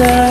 desert